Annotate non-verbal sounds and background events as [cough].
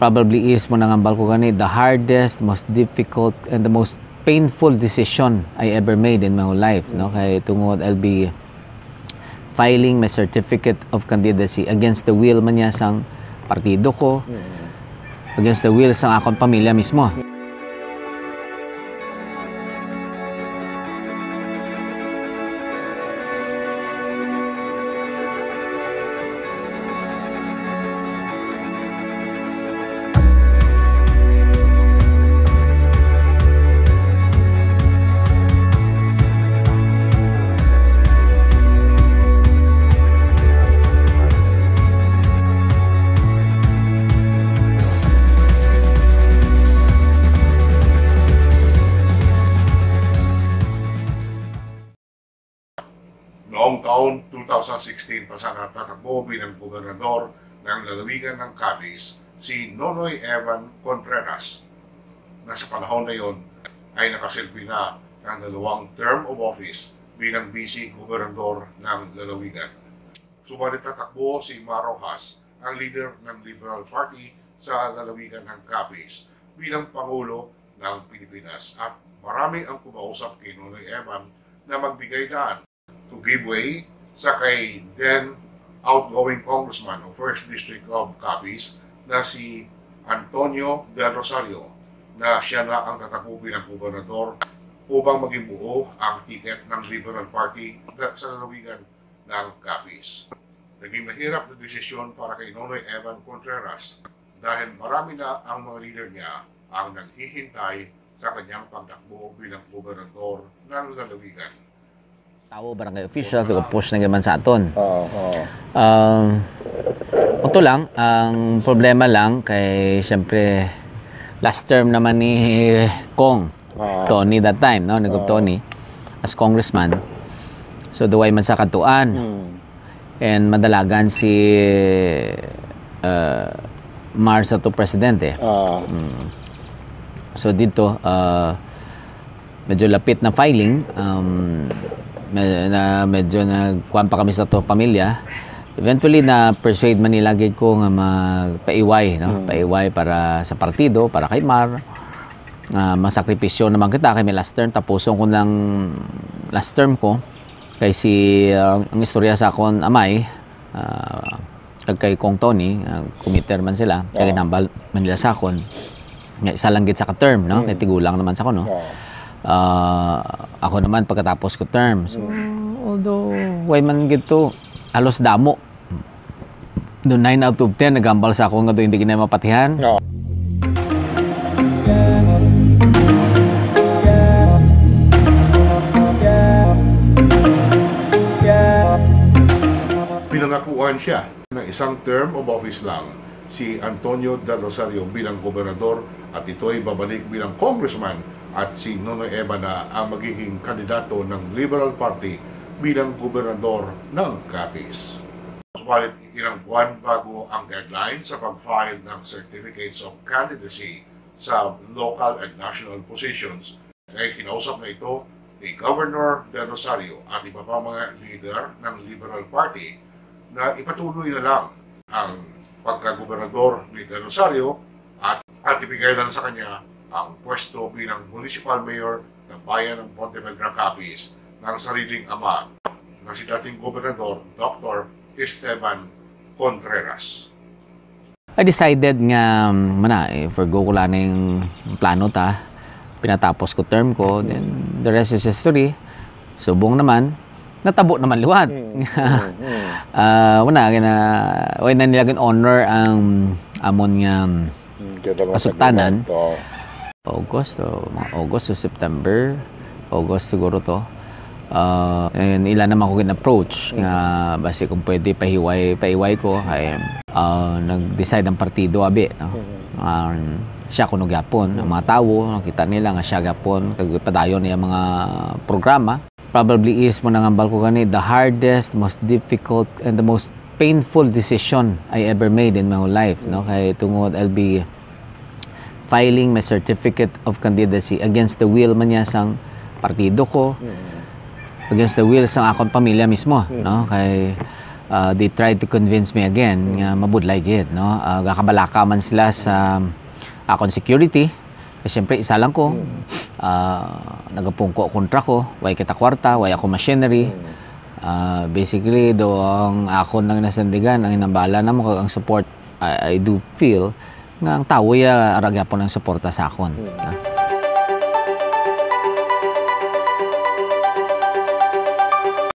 probably is mo nangambal ko gani the hardest, most difficult and the most painful decision I ever made in my whole life no? Kay tungod I'll be filing my certificate of candidacy against the will man niya sang partido ko against the will sang akong pamilya mismo Noong taon 2016, pasang tatakbo bilang gobernador ng lalawigan ng Cadiz, si Nonoy Evan Contreras, na sa panahon na yon ay nakasilbi na ng dalawang term of office bilang vice gobernador ng lalawigan. Subalit tatakbo si Marojas, ang leader ng Liberal Party sa lalawigan ng Capiz bilang Pangulo ng Pilipinas at marami ang kumausap kay Nonoy Evan na magbigay daan to give way sa kay then outgoing congressman of 1st District of Capiz na si Antonio Del Rosario na siya na ang tatakbo bilang gobernador upang maging buo ang ticket ng Liberal Party sa lalawigan ng Capiz. Naging mahirap na desisyon para kay Nonoy Evan Contreras dahil marami na ang mga leader niya ang naghihintay sa kanyang pagtakbo bilang gobernador ng lalawigan. Tao barangay officials ko push na gaman sa aton Oo. oo. Um, ito lang, ang problema lang kay siyempre last term naman ni Kong, Ah. Tony that time, no? Nagub Tony as congressman. So duway man sa katuan Hmm. and madalagan si uh, Marsa to presidente. Ah. So dito uh, medyo lapit na filing um, na medyo nagkuhan pa kami sa to pamilya. Eventually na persuade man nila gid ko nga magpaiway no, paiway para sa partido, para kay Mar. Uh, masakripisyo naman kita kay may last term tapusong ko lang last term ko kay si uh, ang istorya sa akon amay uh, kay Kong Tony, uh, committer man sila, kay nambal man nila sa akon. Nga isa lang gid sa ka-term, no? Kay tigulang naman sa ko, no? Oo. Ah, ako naman pagkatapos ko term. So, although way man gid to, halos damo. Do 9 out of 10 nagambal sa ako nga do hindi kinay mapatihan. Oo. Pinangakuan siya ng isang term of office lang si Antonio Del Rosario bilang gobernador at ito'y babalik bilang congressman at si Nonoy Eva na ang magiging kandidato ng Liberal Party bilang gobernador ng Capiz. Subalit ilang buwan bago ang deadline sa pag-file ng certificates of candidacy sa local and national positions ay kinausap na ito ni Governor Del Rosario at iba pa mga leader ng Liberal Party na ipatuloy na lang ang pagkagobernador ni Del Rosario at, at ibigay na sa kanya ang pwesto bilang municipal mayor ng bayan ng Pontevedra Capiz ng sariling ama na si dating gobernador Dr. Esteban Contreras. I decided nga um, mana eh, forgo ko lang yung plano ta. Pinatapos ko term ko, then the rest is history. Subong naman, natabo naman liwat. [laughs] Ah, wala gina way na nila gin honor ang amon nga sa Kasuktanan. August o mga August o September. August siguro to. Uh, ilan naman ko approach nga basi kung pwede pahiway paiway ko ay uh, nag-decide ang partido abi no? Um, siya kuno gyapon ang mga tawo nakita nila nga siya gyapon kag padayon niya mga programa. Probably is mo nangambal ko gani the hardest most difficult and the most painful decision I ever made in my whole life no? Kay tungod I'll be filing my certificate of candidacy against the will man niya sang partido ko against the will sang akong pamilya mismo no? Kay uh, they tried to convince me again nga mabudlay gid no? Uh, gakabalaka man sila sa akon security. Kasi syempre isa lang ko. Uh, nagapungko kontra ko. Way kita kwarta? Way ako machinery? Uh, basically, do ang akon nang nasandigan, ang inambala na mo kag ang support, I, I do feel nga ang tao ya aragya po ng suporta sa akon. ah.